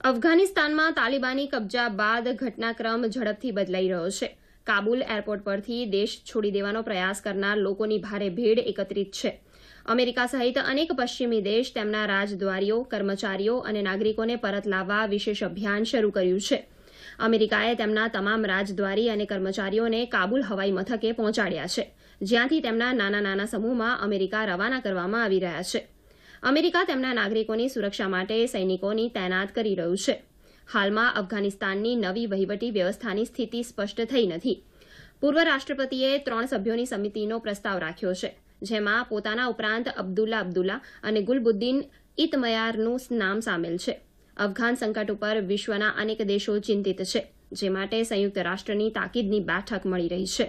અફઘાનિસ્તાનમાં તાલિબાની કબજા બાદ ઘટનાક્રમ ઝડપથી બદલાઈ રહ્યો છે. કાબુલ એરપોર્ટ પરથી દેશ છોડી દેવાનો પ્રયાસ કરનાર લોકોની ભારે ભીડ એકત્રિત છે. અમેરિકા સહિત અનેક પશ્ચિમી દેશ તેમના રાજદ્વારીઓ, કર્મચારીઓ અને નાગરિકોને પરત લાવવા વિશેષ અભિયાન શરૂ કર્યું છે. અમેરિકાએ તેમના તમામ રાજદ્વારી અને કર્મચારીઓને કાબુલ હવાઈ મથકે પહોંચાડ્યા છે, જ્યાંથી તેમના નાના નાના સમૂહમાં અમેરિકા રવાના કરવામાં આવી રહ્યા છે. અમેરિકા તેમના નાગરિકોની સુરક્ષા માટે સૈનિકોની તૈનાત કરી રહ્યું છે. હાલમાં અફઘાનિસ્તાનની નવી વહીવટી વ્યવસ્થાની સ્થિતિ સ્પષ્ટ થઈ નથી. પૂર્વ રાષ્ટ્રપતિએ ત્રણ સભ્યોની સમિતિનો પ્રસ્તાવ રાખ્યો છે, જેમાં પોતાના ઉપરાંત અબ્દુલ્લા અબ્દુલ્લા અને ગુલબુદ્દીન ઇતમયારનું નામ સામેલ છે. અફઘાન સંકટ ઉપર વિશ્વના અનેક દેશો ચિંતિત છે, જે માટે સંયુક્ત રાષ્ટ્રની તાકીદની બેઠક મળી રહી છે.